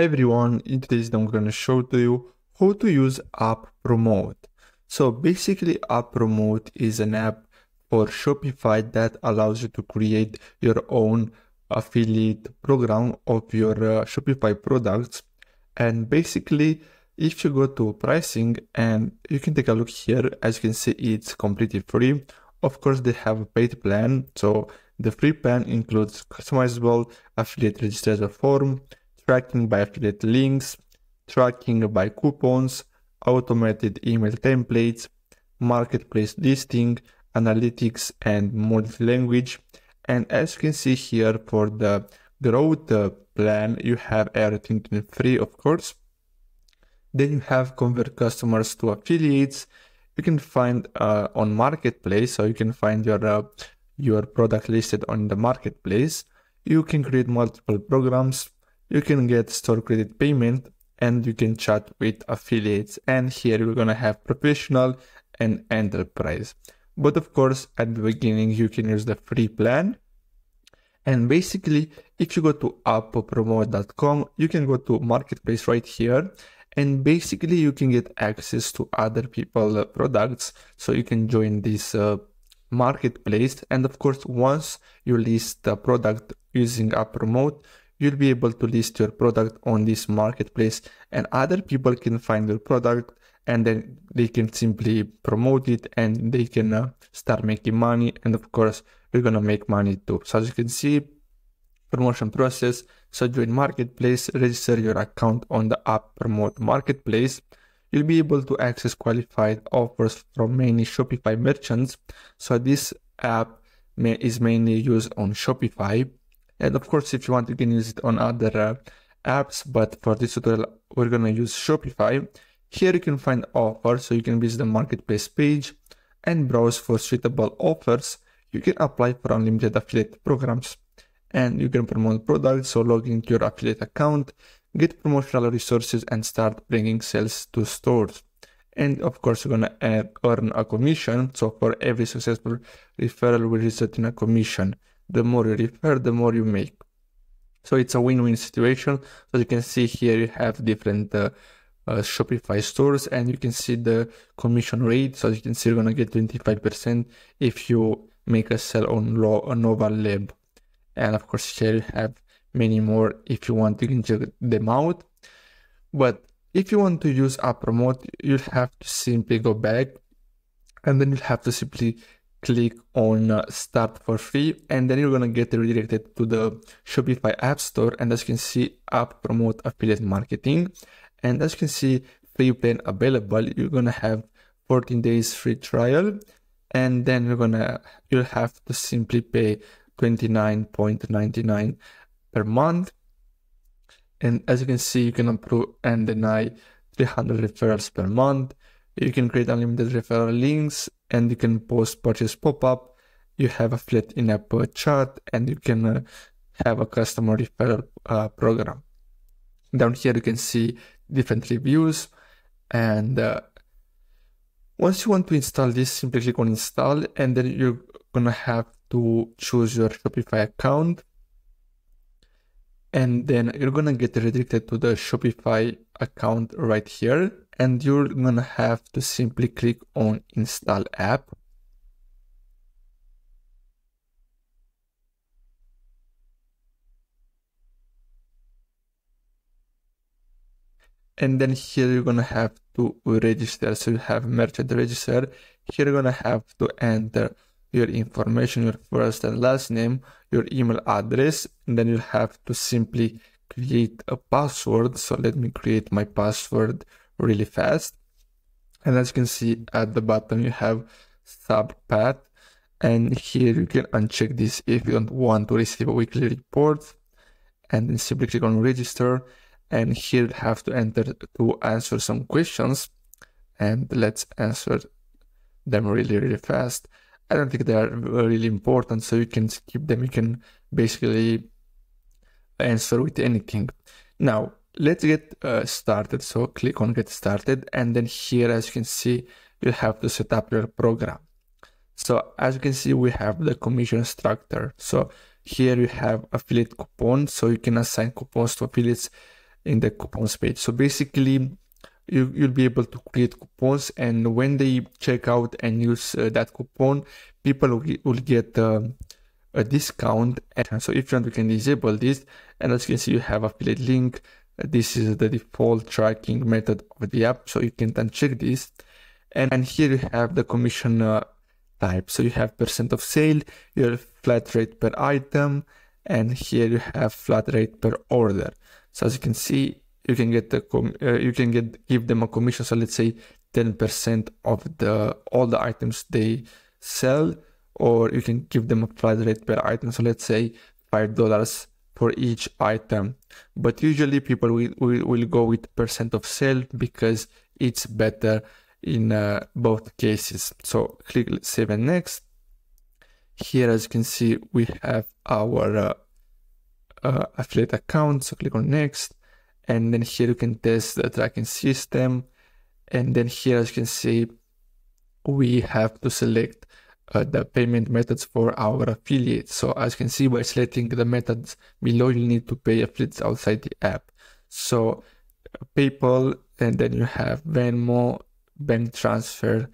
Everyone, in today's I'm going to show to you how to use App Promote. So basically UpPromote is an app for Shopify that allows you to create your own affiliate program of your uh, Shopify products. And basically if you go to pricing and you can take a look here, as you can see it's completely free. Of course they have a paid plan. So the free plan includes customizable affiliate registration form, tracking by affiliate links, tracking by coupons, automated email templates, marketplace listing, analytics, and multi-language. And as you can see here for the growth plan, you have everything free, of course. Then you have convert customers to affiliates. You can find uh, on marketplace, so you can find your uh, your product listed on the marketplace. You can create multiple programs you can get store credit payment and you can chat with affiliates. And here we're gonna have professional and enterprise. But of course, at the beginning, you can use the free plan. And basically, if you go to uppromote.com, you can go to marketplace right here. And basically, you can get access to other people uh, products. So you can join this uh, marketplace. And of course, once you list the product using UpPromote, you'll be able to list your product on this marketplace and other people can find your product and then they can simply promote it and they can uh, start making money. And of course you're gonna make money too. So as you can see promotion process. So join marketplace register your account on the UpPromote marketplace. You'll be able to access qualified offers from many shopify merchants. So this app may, is mainly used on shopify and of course, if you want, you can use it on other uh, apps. But for this tutorial, we're going to use Shopify. Here you can find offers, so you can visit the marketplace page and browse for suitable offers. You can apply for unlimited affiliate programs and you can promote products. So log into your affiliate account, get promotional resources and start bringing sales to stores. And of course, you're going to earn a commission. So for every successful referral will result in a commission the more you refer, the more you make. So it's a win-win situation. So you can see here you have different uh, uh, Shopify stores and you can see the commission rate. So you can see you're gonna get 25% if you make a sell on, low, on Nova Lab. And of course here you have many more. If you want, you can check them out. But if you want to use a promote, you'll have to simply go back and then you'll have to simply click on uh, start for free and then you're gonna get redirected to the Shopify app store and as you can see UpPromote affiliate marketing. And as you can see free plan available. You're gonna have 14 days free trial and then you're gonna you'll have to simply pay 29.99 per month. And as you can see you can approve and deny 300 referrals per month you can create unlimited referral links and you can post purchase pop-up. You have a flat in-app chat and you can uh, have a customer referral uh, program. Down here you can see different reviews and uh, once you want to install this, simply click on install and then you're gonna have to choose your Shopify account and then you're gonna get redirected to the Shopify account right here and you're gonna have to simply click on install app. And then here you're gonna have to register. So you have merchant register. Here you're gonna have to enter your information your first and last name your email address and then you'll have to simply create a password so let me create my password really fast. And as you can see at the bottom, you have sub path. And here you can uncheck this if you don't want to receive a weekly report. And then simply click on register. And here you have to enter to answer some questions. And let's answer them really, really fast. I don't think they are really important, so you can skip them. You can basically answer with anything. Now, let's get uh, started. So click on get started and then here as you can see you have to set up your program. So as you can see we have the commission structure. So here you have affiliate coupons so you can assign coupons to affiliates in the coupons page. So basically, you, you'll be able to create coupons and when they check out and use uh, that coupon, people will, will get uh, a discount. And so if you want, you can disable this. And as you can see, you have affiliate link. This is the default tracking method of the app. So you can uncheck this. And, and here you have the commission uh, type. So you have percent of sale, your flat rate per item, and here you have flat rate per order. So as you can see, you can get the uh, you can get give them a commission. So let's say 10% of the all the items they sell, or you can give them a flat rate per item. So let's say five dollars for each item. But usually people will, will, will go with percent of sale because it's better in uh, both cases. So click save and next. Here, as you can see, we have our uh, uh, affiliate account. So click on next. And then here you can test the tracking system. And then here, as you can see, we have to select uh, the payment methods for our affiliates. So as you can see, by selecting the methods below, you need to pay affiliates outside the app. So PayPal, and then you have Venmo, bank transfer,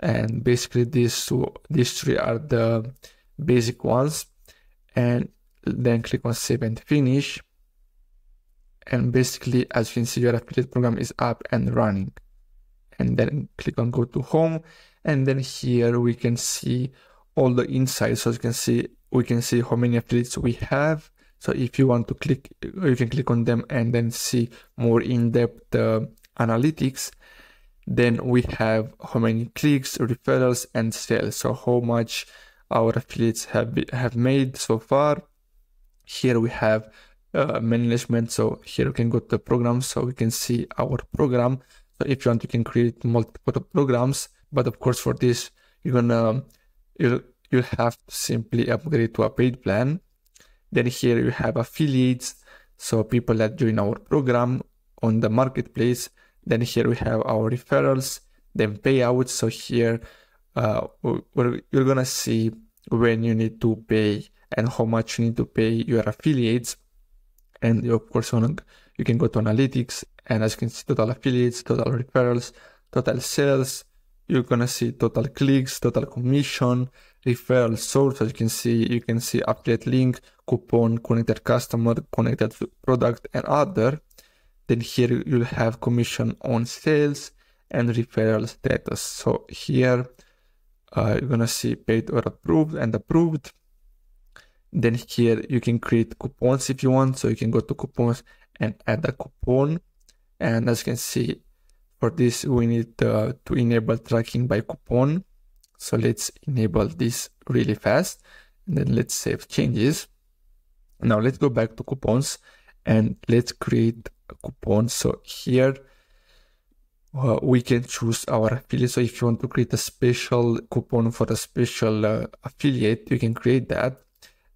and basically these two, these three are the basic ones. And then click on save and finish. And basically, as you can see, your affiliate program is up and running. And then click on go to home. And then here we can see all the insights. So you can see, we can see how many affiliates we have. So if you want to click, you can click on them and then see more in-depth uh, analytics. Then we have how many clicks, referrals, and sales. So how much our affiliates have have made so far. Here we have uh, management. So here we can go to the program, so we can see our program. So if you want, you can create multiple programs. But of course, for this, you're gonna you'll you'll have to simply upgrade to a paid plan. Then here you have affiliates, so people that join our program on the marketplace. Then here we have our referrals, then payouts. So here uh, you're gonna see when you need to pay and how much you need to pay your affiliates. And of course, on, you can go to analytics and as you can see, total affiliates, total referrals, total sales. You're gonna see total clicks, total commission, referral source. As you can see, you can see affiliate link, coupon, connected customer, connected product, and other. Then here you'll have commission on sales and referral status. So here uh, you're gonna see paid or approved and approved. Then here you can create coupons if you want. So you can go to coupons and add a coupon. And as you can see, for this, we need uh, to enable tracking by coupon. So let's enable this really fast. And then let's save changes. Now let's go back to coupons and let's create a coupon. So here uh, we can choose our affiliate. So if you want to create a special coupon for a special uh, affiliate, you can create that.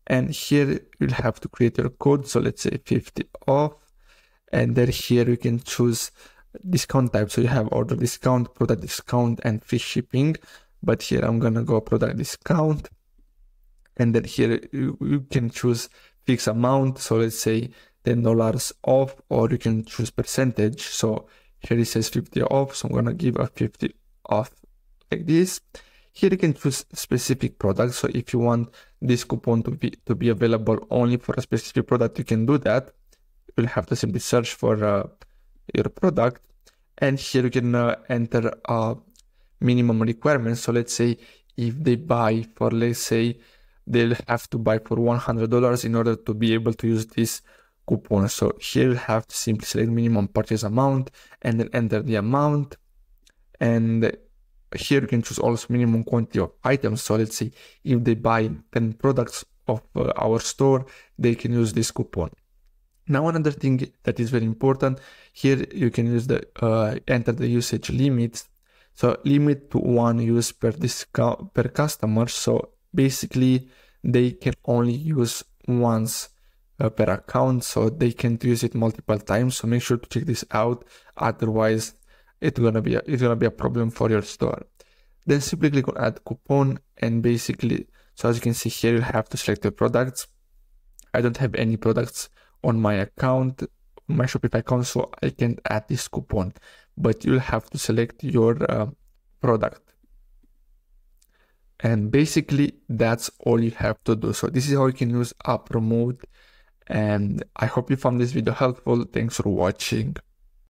And here you'll have to create your code. So let's say 50 off. And then here you can choose discount type. So you have order discount, product discount, and free shipping. But here I'm gonna go product discount. And then here you, you can choose fixed amount. So let's say $10 off, or you can choose percentage. So here it says 50 off, so I'm gonna give a 50 off like this. Here you can choose specific products. So if you want this coupon to be to be available only for a specific product, you can do that. You'll have to simply search for uh, your product, and here you can uh, enter a minimum requirement. So let's say if they buy for let's say they'll have to buy for $100 in order to be able to use this coupon. So here you have to simply select minimum purchase amount and then enter the amount. And here you can choose also minimum quantity of items. So let's say if they buy 10 products of uh, our store, they can use this coupon. Now another thing that is very important here you can use the uh, enter the usage limits. So limit to one use per discount per customer. So basically they can only use once uh, per account. So they can't use it multiple times. So make sure to check this out. Otherwise it's gonna be a, it's gonna be a problem for your store. Then simply click on add coupon. And basically so as you can see here you have to select your products. I don't have any products on my account my Shopify so I can add this coupon. But you'll have to select your uh, product. And basically, that's all you have to do. So this is how you can use UpPromote. And I hope you found this video helpful. Thanks for watching.